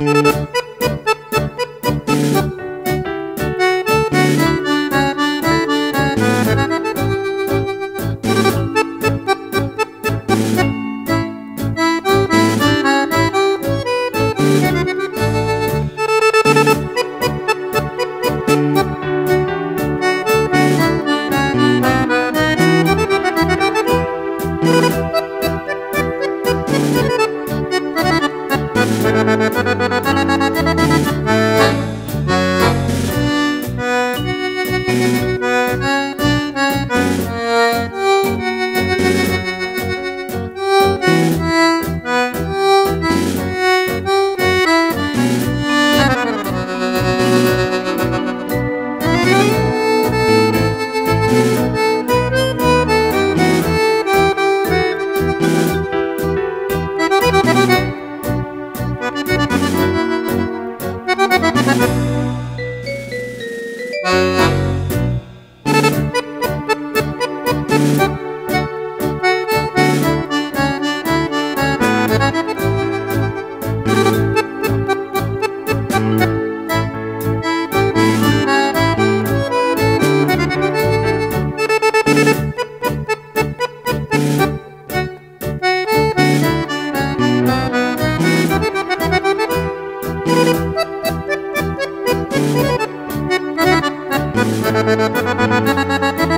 you. Thank you.